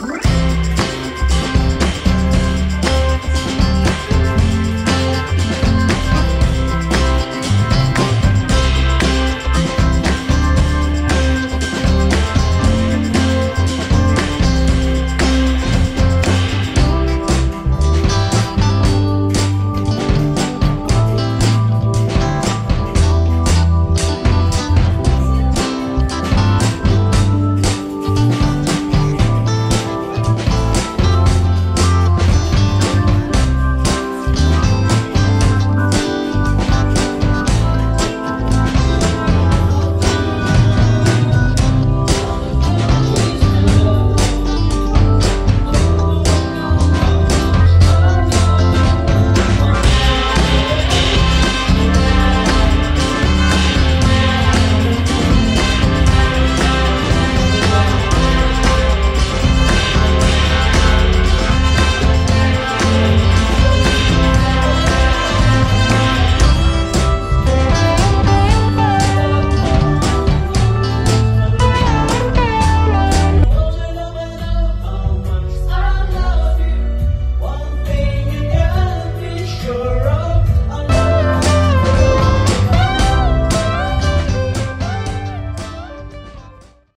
you